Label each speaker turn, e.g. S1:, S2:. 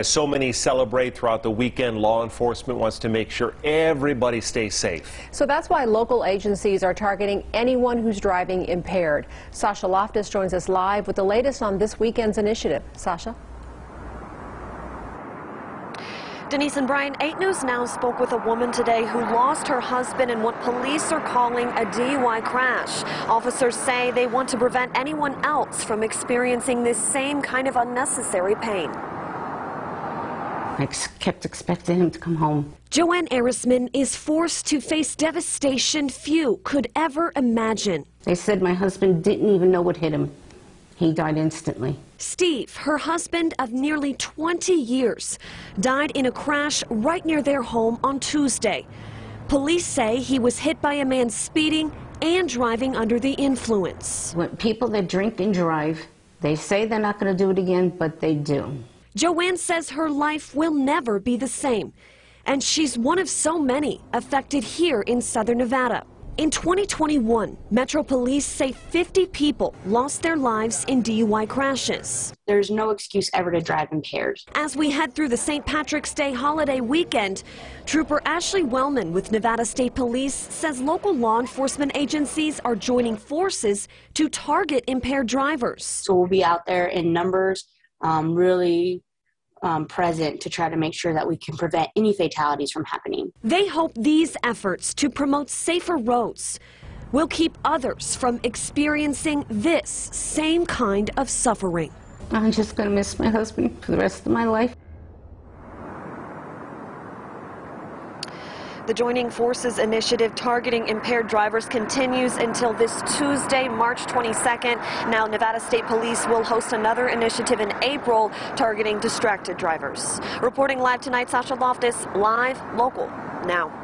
S1: As so many celebrate throughout the weekend, law enforcement wants to make sure everybody stays safe.
S2: So that's why local agencies are targeting anyone who's driving impaired. Sasha Loftus joins us live with the latest on this weekend's initiative. Sasha?
S3: Denise and Brian, 8 News Now spoke with a woman today who lost her husband in what police are calling a DUI crash. Officers say they want to prevent anyone else from experiencing this same kind of unnecessary pain.
S4: I kept expecting him to come home.
S3: Joanne Arisman is forced to face devastation few could ever imagine.
S4: They said my husband didn't even know what hit him. He died instantly.
S3: Steve, her husband of nearly 20 years, died in a crash right near their home on Tuesday. Police say he was hit by a man speeding and driving under the influence.
S4: When people that drink and drive, they say they're not going to do it again, but they do.
S3: Joanne says her life will never be the same, and she's one of so many affected here in southern Nevada. In 2021, Metro Police say 50 people lost their lives in DUI crashes.
S5: There's no excuse ever to drive impaired.
S3: As we head through the St. Patrick's Day holiday weekend, Trooper Ashley Wellman with Nevada State Police says local law enforcement agencies are joining forces to target impaired drivers.
S5: So we'll be out there in numbers um, really um, present to try to make sure that we can prevent any fatalities from happening.
S3: They hope these efforts to promote safer roads will keep others from experiencing this same kind of suffering.
S4: I'm just going to miss my husband for the rest of my life.
S3: The Joining Forces initiative targeting impaired drivers continues until this Tuesday, March 22nd. Now, Nevada State Police will host another initiative in April targeting distracted drivers. Reporting live tonight, Sasha Loftus, live, local, now.